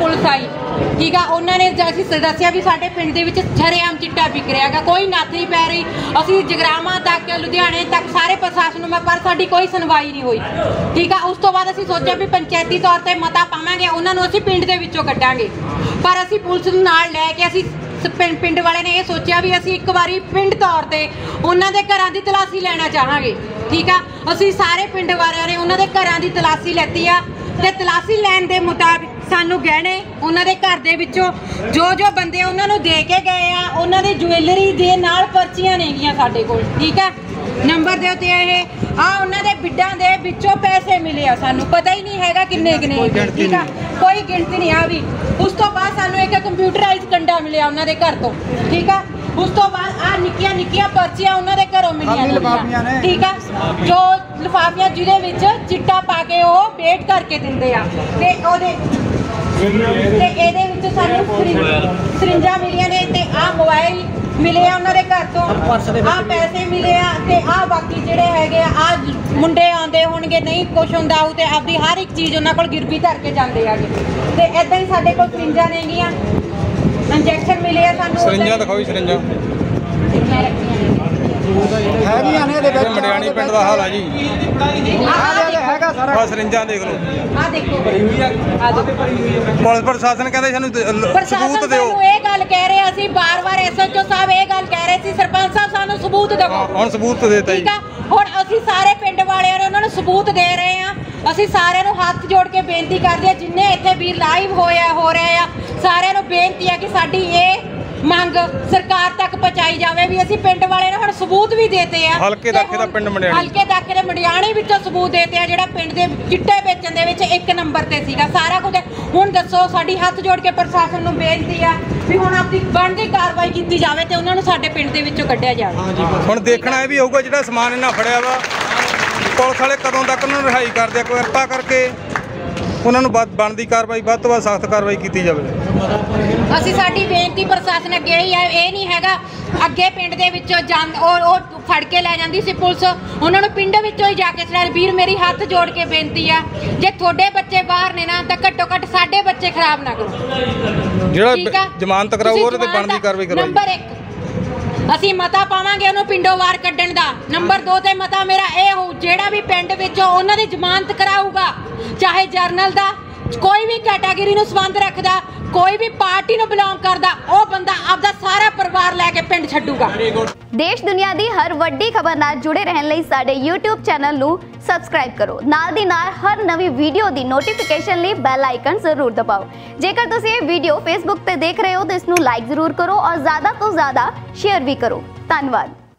Police ਆਈ। ਠੀਕ ਆ, ਉਹਨਾਂ ਨੇ ਜ- ਅਸੀਂ ਸ- ਦੱਸਿਆ ਵੀ ਸਾਡੇ ਪਿੰਡ ਦੇ ਵਿੱਚ ਛਰੇਆਮ ਚਿੱਟਾ ਵਿਕ ਰਿਹਾ ਕੋਈ ਨੱਥ ਨਹੀਂ ਪੈ ਰਹੀ। ਅਸੀਂ ਜਗਰਾਵਾਂ ਤੱਕ, ਲੁਧਿਆਣੇ ਤੱਕ ਸਾਰੇ ਪ੍ਰਸ਼ਾਸਨ ਨੂੰ ਮੈਂ, ਪਰ ਸਾਡੀ ਕੋਈ ਸੁਣਵਾਈ ਨਹੀਂ ਹੋਈ। ਠੀਕ ਆ, ਉਸ ਤੋਂ ਬਾਅਦ ਅਸੀਂ ਸੋਚਿਆ ਵੀ ਪੰਚਾਇਤੀ ਤੌਰ ਤੇ ਮਤਾ ਪਾਵਾਂਗੇ, ਉਹਨਾਂ ਨੂੰ ਅਸੀਂ ਪਿੰਡ ਦੇ ਵਿੱਚੋਂ ਕੱਢਾਂਗੇ। ਪਰ ਅਸੀਂ ਪੁਲਿਸ ਨੂੰ ਨਾਲ ਲੈ ਕੇ ਅਸੀਂ ਸ- ਪਿੰ- ਪਿੰਡ ਵਾਲੇ ਨੇ ਇਹ ਸੋਚਿਆ ਵੀ ਅਸੀਂ ਇੱਕ ਵਾਰੀ ਪਿੰਡ ਤੌਰ ਤੇ ਉਹਨਾਂ ਦੇ ਘਰਾਂ ਦੀ ਤਲਾਸ਼ੀ ਲੈਣਾ ਚਾਹਾਂਗੇ। ਠੀਕ ਆ, ਅਸੀਂ ਸਾਰੇ ਪਿੰਡ ਵਾਲਿਆਂ ਨੇ ਉਹਨਾਂ ਦੇ ਘਰਾਂ ਦੀ ਤਲਾਸ਼ੀ ਲੈਤੀ ਆ। ਤੇ ਤਲਾਸ਼ੀ ਲੈਣ ਦੇ ਮੁਤਾਬਿਕ ਸਾਨੂੰ ਗਹਿਣੇ ਉਹਨਾਂ ਦੇ ਘਰ ਦੇ ਵਿੱਚੋਂ ਜੋ ਜੋ ਬੰਦੇ ਉਹਨਾਂ ਨੂੰ ਦੇ ਕੇ ਗਏ ਆ ਉਹਨਾਂ ਦੀ ਜੁਐਲਰੀ ਦੇ ਨਾਲ ਪਰਚੀਆਂ ਨੇਗੀਆਂ ਸਾਡੇ ਕੋਲ ਠੀਕ ਆ? ਨੰਬਰ ਦੇ ਉੱਤੇ ਇਹ ਆ ਉਹਨਾਂ ਦੇ ਬਿੱਡਾਂ ਦੇ ਵਿੱਚੋਂ ਪੈਸੇ ਮਿਲੇ ਆ ਸਾਨੂੰ ਪਤਾ ਹੀ ਨਹੀਂ ਹੈਗਾ ਕਿੰਨੇ ਕਿੰਨੇ ਠੀਕ ਆ? ਕੋਈ ਗਿਣਤੀ ਨਹੀਂ ਆ ਵੀ। ਉਸ ਤੋਂ ਬਾਅਦ ਸਾਨੂੰ ਇੱਕ ਕੰਪਿਊਟਰਾਈਜ਼ ਕੰਡਾ ਮਿਲਿਆ ਉਹਨਾਂ ਦੇ ਘਰ ਤੋਂ ਠੀਕ ਆ? ਉਸ ਤੋਂ ਬਾਅਦ ਆ ਨਿੱਕੀਆਂ ਨਿੱਕੀਆਂ ਪਰਚੀਆਂ ਉਹਨਾਂ ਦੇ ਘਰੋਂ ਮਿਲੀਆਂ ਨੇ। ਠੀਕ ਆ? ਜੋ ਲਿਫਾਫੀਆਂ ਜਿਹਦੇ ਵਿੱਚ ਚਿੱਟਾ ਪਾ ਕੇ ਉਹ ਵੇਟ ਕਰਕੇ ਦਿੰਦੇ ਆ। ਤੇ ਉਹਦੇ ਤੇ ਇਹਦੇ ਵਿੱਚ ਸਾਨੂੰ ਸਰਿੰ- ਸਰਿੰਜਾਂ ਮਿਲੀਆਂ ਨੇ ਤੇ ਆ ਮੋਬਾਈਲ ਮਿਲੇ ਆ ਉਹਨਾਂ ਦੇ ਘਰ ਤੋਂ। ਆ ਪੈਸੇ ਮਿਲੇ ਆ ਤੇ ਆ ਬਾਕੀ ਜਿਹੜੇ ਹੈਗੇ ਆ ਆਹ ਮੁੰਡੇ ਆਉਂਦੇ ਹੋਣਗੇ ਨਹੀਂ ਕੁਛ ਹੁੰਦਾ ਉਹ ਤੇ ਆਪਦੀ ਹਰ ਇੱਕ ਚੀਜ਼ ਉਹਨਾਂ ਕੋਲ ਗਿਰਵੀ ਧਰ ਕੇ ਜਾਂਦੇ ਆਗੇ ਤੇ ਇਦਾਂ ਹੀ ਸਾਡੇ ਕੋਲ ਸਰਿੰਜਾਂ ਨੇਗੀਆਂ। ਇੰਜੈਕਸ਼ਨ ਮਿਲੇ ਆ ਸਾਨੂੰ ਸਰਿੰਜਾਂ ਦਿਖਾਓ ਜੀ ਸਰਿੰਜਾਂ। ਹੈਗੀਆਂ ਨੇ ਇਹਦੇ ਇਹ ਵਿੱਚ ਮੜਿਆਣੀ ਪਿੰਡ ਦਾ ਹਾਲ ਆ ਜੀ। ਆਹ ਇਹਦੇ ਹੈਗਾ ਸਾਰਾ। ਆ ਸਰਿੰਜਾਂ ਦੇਖ ਲਓ। ਆ ਦੇਖੋ। ਆ। ਦੇਖੋ। ਪੁਲਿਸ ਪ੍ਰਸ਼ਾਸਨ ਕਹਿੰਦੇ ਸਾਨੂੰ ਦ- ਲ- ਪ੍ਰਸ਼ਾਸਨ ਸਬੂਤ ਦਿਓ। ਸਾਨੂੰ ਇਹ ਗੱਲ ਕਹਿ ਰਹੇ ਅਸੀਂ ਬਾਰ-ਬਾਰ ਐਸਐਚਓ ਸਾਹਿਬ ਇਹ ਗੱਲ ਕਹਿ ਰਹੇ ਸੀ ਸਰਪੰਚ ਸਾਹਿਬ ਸਾਨੂੰ ਸਬੂਤ ਹਾਂ, ਦਿਖਾਓ ਹੁਣ ਸਬੂਤ ਦੇਤਾ ਜੀ। ਠੀਕ ਆ? ਹੁਣ ਅਸੀਂ ਸਾਰੇ ਪਿੰਡ ਵਾਲਿਆਂ ਨੇ ਉਹਨਾਂ ਨੂੰ ਸਬੂਤ ਦੇ ਰਹੇ ਆ ਅਸੀਂ ਸਾਰਿਆਂ ਨੂੰ ਹੱਥ ਜੋੜ ਕੇ ਬੇਨਤੀ ਕਰਦੇ ਆ ਜਿੰਨੇ ਇੱਥੇ ਵੀ ਲਾਈਵ ਹੋਇਆ ਹੋ ਰਿਹਾ ਆ ਸਾਰਿਆਂ ਨੂੰ ਬੇਨਤੀ ਆ ਕਿ ਸਾਡੀ ਇਹ ਮੰਗ ਸਰਕਾਰ ਤੱਕ ਪਹੁੰਚਾਈ ਜਾਵੇ ਵੀ ਅਸੀਂ ਪਿੰਡ ਵਾਲਿਆਂ ਨੂੰ ਹੁਣ ਸਬੂਤ ਵੀ ਦੇਤੇ ਆ। ਹਲਕੇ ਦਾਖੇ ਦਾ ਪਿੰਡ ਮੰਡਿਆਣੀ। ਹਲਕੇ ਦਾਖੇ ਦੇ ਮੰਡਿਆਣੀ ਵਿੱਚੋਂ ਸਬੂਤ ਦੇਤੇ ਆ ਜਿਹੜਾ ਪਿੰਡ ਦੇ ਚਿੱਟੇ ਵੇਚਣ ਦੇ ਵਿੱਚ ਇੱਕ ਨੰਬਰ ਤੇ ਸੀਗਾ। ਸਾਰਾ ਕੁਝ ਹੁਣ ਦੱਸੋ ਸਾਡੀ ਹੱਥ ਜੋੜ ਕੇ ਪ੍ਰਸ਼ਾਸਨ ਨੂੰ ਬੇਨਤੀ ਆ ਵੀ ਹੁਣ ਆਪਣੀ ਬਣਦੀ ਕਾਰਵਾਈ ਕੀਤੀ ਜਾਵੇ ਤੇ ਉਹਨਾਂ ਨੂੰ ਸਾਡੇ ਪਿੰਡ ਦੇ ਵਿੱਚੋਂ ਕੱਢਿਆ ਜਾਵੇ। ਹੁਣ ਦੇਖਣਾ ਇਹ ਵੀ ਹੋਊਗਾ ਜਿਹੜਾ ਸਮਾਨ ਇਹਨਾਂ ਫੜਿਆ ਵਾ ਪੁਲਿਸ ਵਾਲੇ ਕਦੋਂ ਤੱਕ ਉਹਨਾਂ ਨੂੰ ਰਿਹਾਈ ਕਰਦੇ ਆ? ਕਿਰਪਾ ਕਰਕੇ ਉਹਨਾਂ ਨੂੰ ਵੱਧ- ਬਣਦੀ ਕਾਰਵਾਈ ਵੱਧ ਤੋਂ ਵੱਧ ਸਖਤ ਕਾਰਵਾਈ ਕੀਤੀ ਜਾਵੇ। ਅਸੀਂ ਸਾਡੀ ਬੇਨਤੀ ਪ੍ਰਸ਼ਾਸਨ ਅੱਗੇ ਹੀ ਹੈ ਇਹ ਨਹੀਂ ਹੈਗਾ ਅੱਗੇ ਪਿੰਡ ਦੇ ਵਿੱਚੋਂ ਜਾਂਦ ਉਹ ਉਹ ਫੜ ਕੇ ਲੈ ਜਾਂਦੀ ਸੀ ਪੁਲਿਸ। ਉਹਨਾਂ ਨੂੰ ਪਿੰਡ ਵਿੱਚੋਂ ਹੀ ਜਾ ਕੇ ਸੁਣਾ ਵੀਰ ਮੇਰੀ ਹੱਥ ਜੋੜ ਕੇ ਬੇਨਤੀ ਆ ਜੇ ਤੁਹਾਡੇ ਬੱਚੇ ਬਾਹਰ ਨੇ ਨਾ ਤਾਂ ਘੱਟੋ ਘੱਟ ਸਾਡੇ ਬੱਚੇ ਖਰਾਬ ਨਾ ਕਰੋ। ਜਿਹੜਾ ਜ਼ਮਾਨਤ ਤੁਸੀਂ ਉਹਦੇ ਤੇ ਬਣਦੀ ਕਾਰਵਾਈ ਕਰਵਾਈ। ਨੰਬਰ 1 ਅਸੀਂ ਮਤਾ ਪਾਵਾਂਗੇ ਉਹਨੂੰ ਪਿੰਡੋਂ ਬਾਹਰ ਕੱਢਣ ਦਾ। ਨੰਬਰ 2 ਤੇ ਮਤਾ ਮੇਰਾ ਇਹ ਹੋਊ, ਜਿਹੜਾ ਵੀ ਪਿੰਡ ਵਿੱਚੋਂ ਉਹਨਾਂ ਦੀ ਜ਼ਮਾਨਤ ਕਰਾਊਗਾ, ਚਾਹੇ ਜਰਨਲ ਦਾ, ਕੋਈ ਵੀ ਕੈਟਾਗਰੀ ਨੂੰ ਸੰਬੰਧ ਰੱਖਦਾ ਕੋਈ ਵੀ ਪਾਰਟੀ ਨੂੰ ਬਿਲੋਂਗ ਕਰਦਾ, ਉਹ ਬੰਦਾ ਆਪਦਾ ਸਾਰਾ ਪਰਿਵਾਰ ਲੈ ਕੇ ਪਿੰਡ ਛੱਡੂਗਾ। ਦੇਸ਼ ਦੁਨੀਆ ਦੀ ਹਰ ਵੱਡੀ ਖਬਰ ਨਾਲ ਜੁੜੇ ਰਹਿਣ ਲਈ ਸਾਡੇ YouTube ਚੈਨਲ ਨੂੰ ਸਬਸਕ੍ਰਾਈਬ ਕਰੋ। ਨਾਲ ਦੀ ਨਾਲ ਹਰ ਨਵੀਂ ਵੀਡੀਓ ਦੀ ਨੋਟੀਫਿਕੇਸ਼ਨ ਲਈ ਬੈਲ ਆਈਕਨ ਜ਼ਰੂਰ ਦਬਾਓ। ਜੇਕਰ ਤੁਸੀਂ ਇਹ ਵੀਡੀਓ Facebook ਤੇ ਦੇਖ ਰਹੇ ਹੋ, ਤਾਂ ਇਸ ਨੂੰ ਲਾਈਕ ਜ਼ਰੂਰ ਕਰੋ ਔਰ ਜ਼ਿਆਦਾ ਤੋਂ ਜ਼ਿਆਦਾ ਸ਼ੇਅਰ ਵੀ ਕਰੋ। ਧੰਨਵਾਦ।